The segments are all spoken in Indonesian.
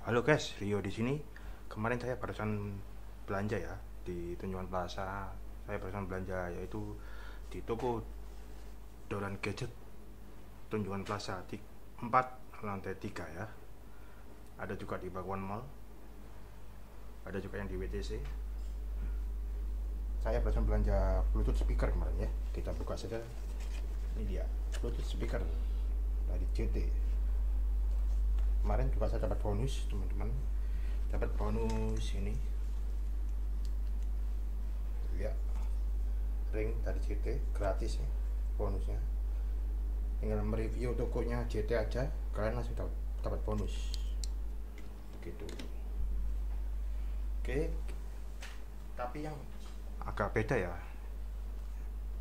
Halo guys, Rio di sini. Kemarin saya barusan belanja ya di Tunjungan Plaza. Saya barusan belanja yaitu di toko Dolan Gadget Tunjungan Plaza di 4 lantai 3 ya. Ada juga di Baguan Mall. Ada juga yang di WTC. Saya barusan belanja Bluetooth speaker kemarin ya. Kita buka saja. Ini dia, Bluetooth speaker dari JT kemarin juga saya dapat bonus teman-teman. Dapat bonus ini. Ya. Ring dari CT gratis ya bonusnya. Tinggal mereview tokonya JT aja kalian langsung dapat, bonus. Gitu. Oke. Tapi yang agak beda ya.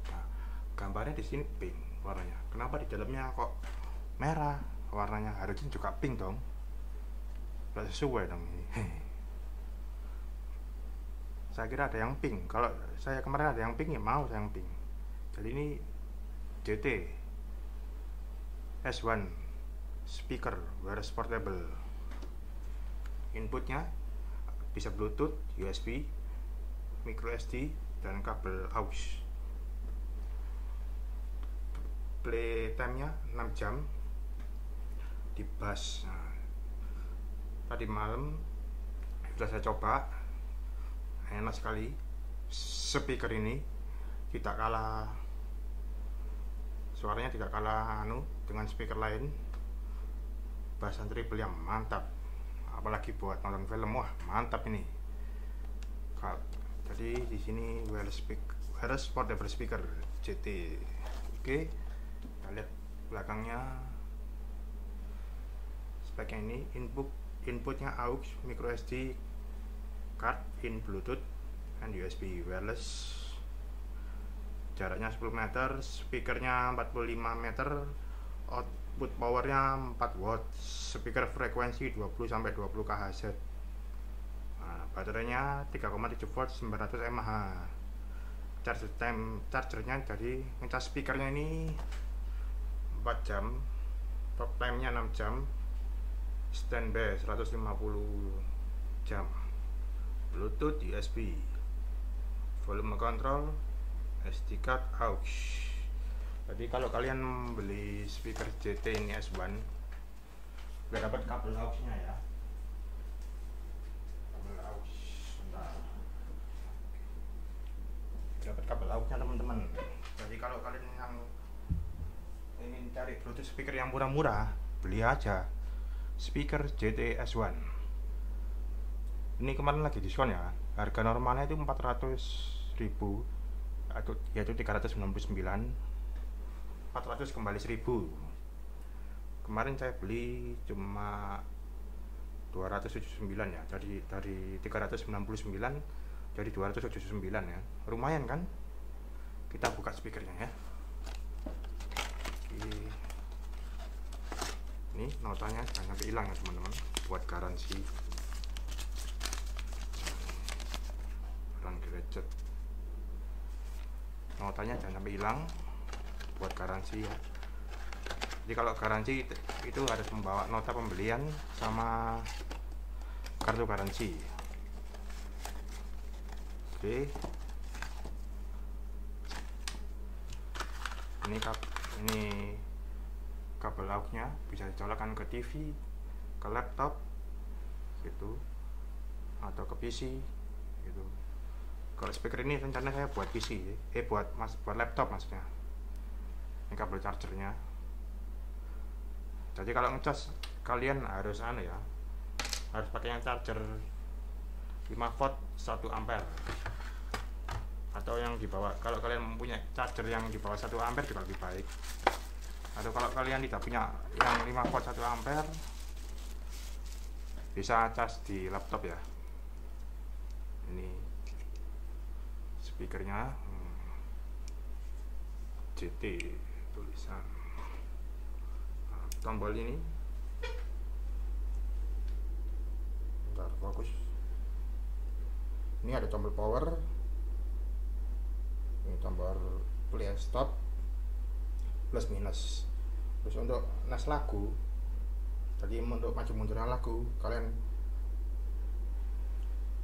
Nah, gambarnya di sini pink warnanya. Kenapa di dalamnya kok merah warnanya harusnya juga pink dong. Gak sesuai dong ini. Saya kira ada yang pink. Kalau saya kemarin ada yang pink ya mau saya yang pink. Jadi ini JT S1 speaker wireless portable inputnya bisa bluetooth USB micro SD dan kabel aux. Playtime nya 6 jam di bus. Nah, tadi malam sudah saya coba. Enak sekali. Speaker ini tidak kalah suaranya tidak kalah anu dengan speaker lain. Bahasan triple yang mantap. Apalagi buat nonton film. Wah mantap ini. Jadi di sini wireless speaker wireless portable speaker JT oke kita lihat belakangnya speknya ini input inputnya aux micro SD card in bluetooth and USB wireless. Jaraknya 10 meter speakernya 45 meter output powernya 4 watt speaker frekuensi 20 sampai 20 kHz nah, baterainya 3,7 volt 900 mAh charger time chargernya jadi ngecas speakernya ini 4 jam top time nya 6 jam standby 150 jam. Bluetooth USB volume control SD card aux. Jadi kalau kalian beli speaker JT ini S1 udah dapat kabel aux nya ya. Kabel aux bentar dapat kabel aux nya teman-teman. Jadi kalau kalian yang ingin cari bluetooth speaker yang murah-murah beli aja speaker JT-S1 ini kemarin lagi diskon ya. Harga normalnya itu 400 ribu atau yaitu 399 400 kembali 1000 kemarin saya beli cuma 279 ya. Jadi dari 399 jadi 279 ya. Lumayan kan? Kita buka speakernya ya. Oke ini notanya jangan sampai hilang ya teman-teman buat garansi. Run gadget. Notanya jangan sampai hilang buat garansi ya. Jadi kalau garansi itu harus membawa nota pembelian sama kartu garansi. Oke. Ini kap ini kabel AUX-nya bisa dicolokkan ke TV, ke laptop gitu atau ke PC gitu. Kalau speaker ini rencana saya buat PC, eh buat mas buat laptop maksudnya. Ini kabel chargernya. Jadi kalau ngecas kalian harus anu ya, harus pakai yang charger 5 volt 1 ampere atau yang di bawah kalau kalian mempunyai charger yang di bawah 1 ampere juga lebih baik atau kalau kalian tidak punya yang 5 volt 1 ampere bisa cas di laptop ya. Ini speakernya hmm, JT tulisan. Nah, tombol ini. Bentar fokus. Ini ada tombol power. Ini tombol play stop plus minus terus untuk nas lagu tadi untuk maju mundurnya lagu kalian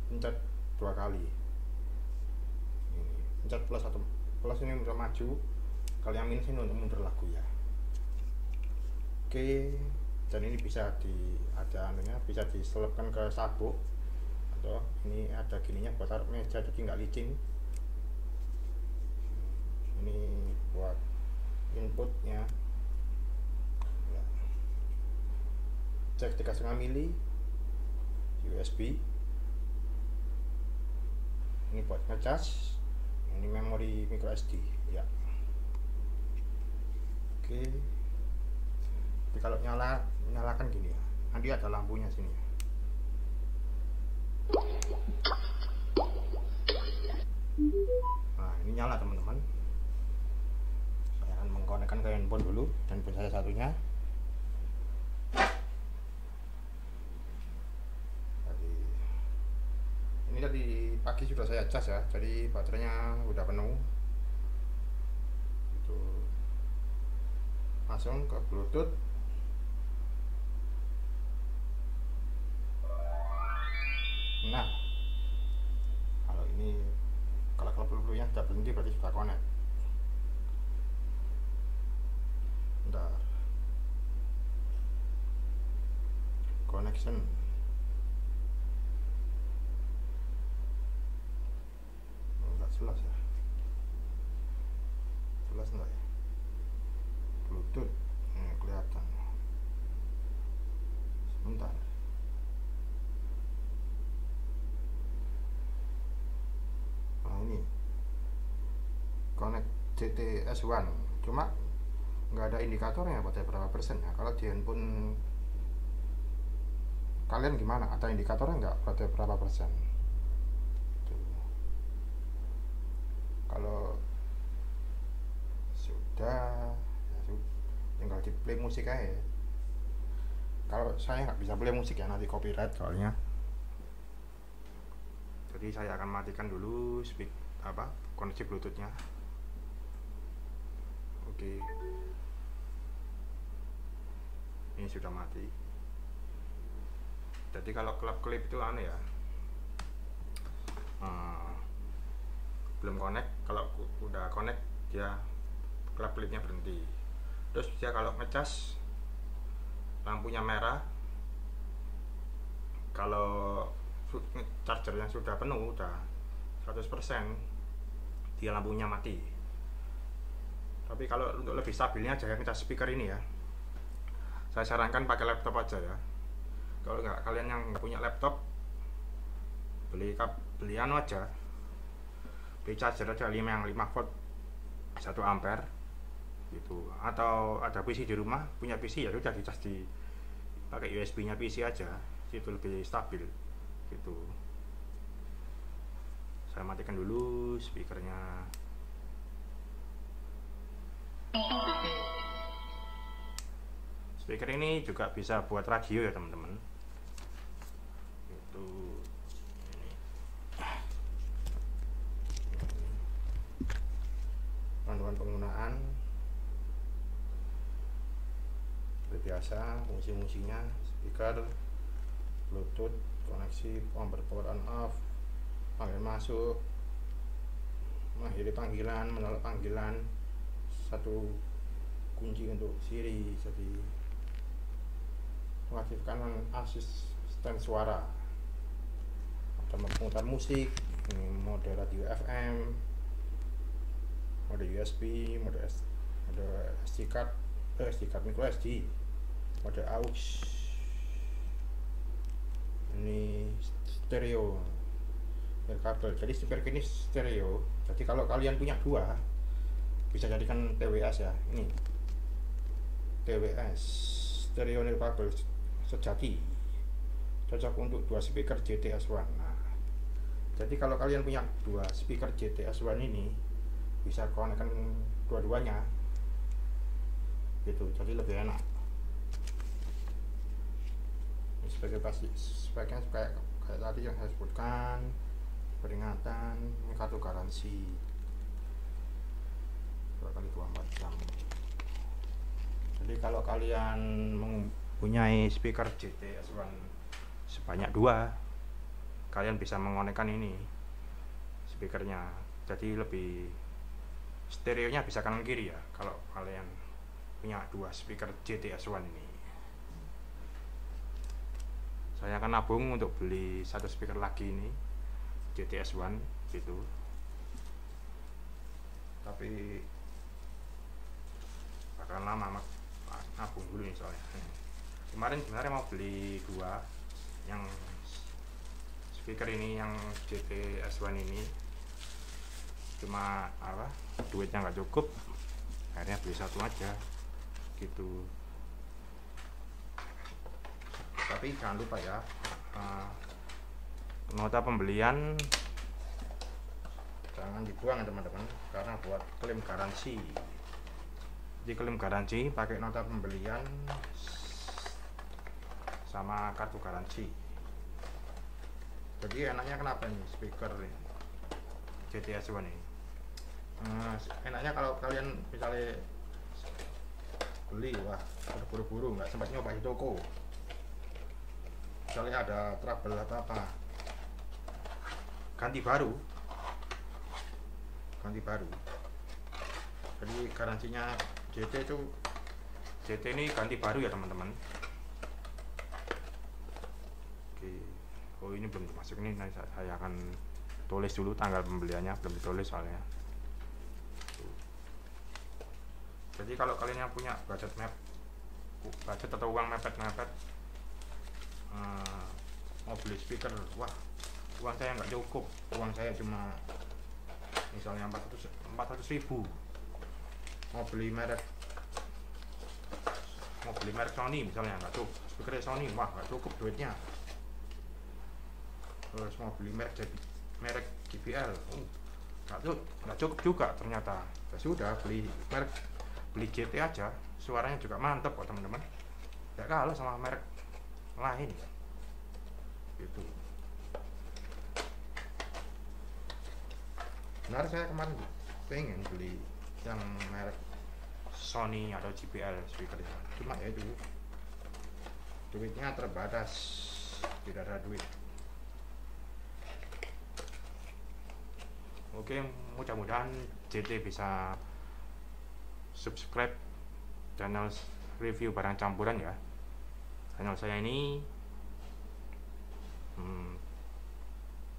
pencet dua kali. Pencet plus atau plus ini untuk maju kalau yang minus ini untuk mundur lagu ya. Oke dan ini bisa di ada anunya bisa diselipkan ke sabuk atau ini ada gininya buat taruh meja jadi nggak licin. Ini buat inputnya cek 3,5 mili USB ini buat ngecas ini memori micro SD ya. Oke. Jadi kalau nyala nyalakan gini ya. Nanti ada lampunya sini nah ini nyala teman-teman. Saya akan mengkonekkan ke handphone dulu dan saya satunya Jadi, ini tadi pagi sudah saya cas ya jadi baterainya udah penuh. Itu langsung ke bluetooth. Nah. Kalau ini kalau kalau bluetoothnya sudah berhenti berarti sudah connect. Bentar. Connection JTS1 cuma nggak ada indikatornya pada berapa persen. Nah, kalau di handphone kalian gimana? Ada indikatornya nggak pada berapa persen? Tuh. kalau sudah ya tinggal di play musik aja. Kalau saya nggak bisa play musik ya nanti copyright soalnya. Jadi saya akan matikan dulu speak apa koneksi bluetoothnya oke. Ini sudah mati. Jadi kalau klub klip itu aneh ya eh, belum connect kalau udah connect dia klub klipnya berhenti. Terus dia kalau ngecas lampunya merah. Kalau chargernya sudah penuh udah 100% dia lampunya mati tapi kalau untuk lebih stabilnya jangan ngecas speaker ini ya. Saya sarankan pakai laptop aja ya. Kalau nggak kalian yang nggak punya laptop beli kap beli anu aja. Beli charger aja 5 yang 5 volt 1 ampere gitu. Atau ada PC di rumah punya PC ya sudah dicas di pakai USB nya PC aja. Itu lebih stabil gitu. Saya matikan dulu speakernya speaker ini juga bisa buat radio ya teman-teman. Itu panduan penggunaan. Seperti biasa fungsi-fungsinya speaker bluetooth koneksi bumper power on off panggil masuk mengakhiri panggilan menolak panggilan satu kunci untuk Siri jadi mengaktifkan asisten suara. Ada memutar musik ini mode radio FM mode USB mode S, mode SD card eh, SD card micro SD mode aux. Ini stereo. Kabel jadi speaker ini stereo. Jadi kalau kalian punya dua bisa jadikan TWS ya. Ini. TWS stereo nirkabel sejati. Cocok untuk dua speaker JTS1 nah jadi kalau kalian punya dua speaker JTS1 ini bisa konekkan dua-duanya. Gitu. Jadi lebih enak. Ini sebagai pasti speknya kayak kayak tadi yang saya sebutkan peringatan ini kartu garansi dua kali 24 jam jadi kalau kalian mempunyai speaker JTS1 sebanyak dua kalian bisa mengonekkan ini speakernya. Jadi lebih stereonya bisa kanan kiri ya kalau kalian punya dua speaker JTS1 ini. Saya akan nabung untuk beli satu speaker lagi ini JTS1 gitu. Tapi bakal lama nabung dulu nih soalnya. Kemarin sebenarnya mau beli dua. Yang speaker ini yang JTS1 ini. Cuma apa duitnya nggak cukup. Akhirnya beli satu aja. Gitu. Tapi jangan lupa ya uh, nota pembelian. Jangan dibuang teman-teman. Karena buat klaim garansi di klaim garansi pakai nota pembelian sama kartu garansi. Jadi enaknya kenapa nih speaker GTS One ini. Uh, enaknya kalau kalian misalnya beli wah buru-buru nggak sempat nyoba di toko. Misalnya ada trouble apa apa. Ganti baru. Ganti baru. Jadi garansinya JT itu JT ini ganti baru ya teman-teman. Oke. Oh ini belum masuk ini nanti saya akan tulis dulu tanggal pembeliannya. Belum ditulis soalnya. Jadi kalau kalian yang punya budget map budget atau uang mepet-mepet uh, mau beli speaker wah uang saya nggak cukup. Uang saya cuma misalnya 400 400 ribu mau beli merek? Mau beli merek Sony misalnya nggak cukup. Speaker Sony wah nggak cukup duitnya. Terus mau beli merek jadi merek JBL uh, nggak cukup nggak cukup juga ternyata. Ya sudah beli merek beli GT aja. Suaranya juga mantep kok teman-teman. Ya kalah sama merek lain. Gitu. Benar saya kemarin pengen beli yang merek Sony atau JBL speaker cuma ya itu duitnya terbatas. Tidak ada duit. Oke mudah-mudahan JT bisa subscribe channel review barang campuran ya. Channel saya ini hmm,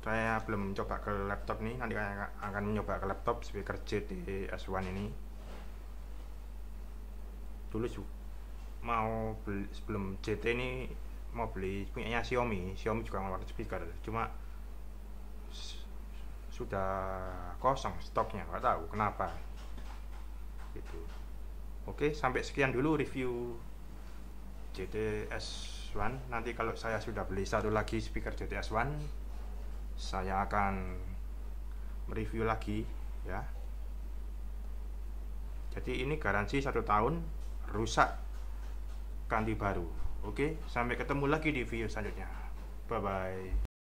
saya belum coba ke laptop nih. Nanti akan mencoba ke laptop speaker JT S1 ini dulu mau beli sebelum JT ini mau beli punyanya Xiaomi. Xiaomi juga ngeluarin speaker. Cuma sudah kosong stoknya nggak tahu kenapa. Gitu. Oke sampai sekian dulu review JTS1 nanti kalau saya sudah beli satu lagi speaker JTS1 saya akan mereview lagi ya. Jadi ini garansi satu tahun rusak ganti baru. Oke sampai ketemu lagi di video selanjutnya. Bye bye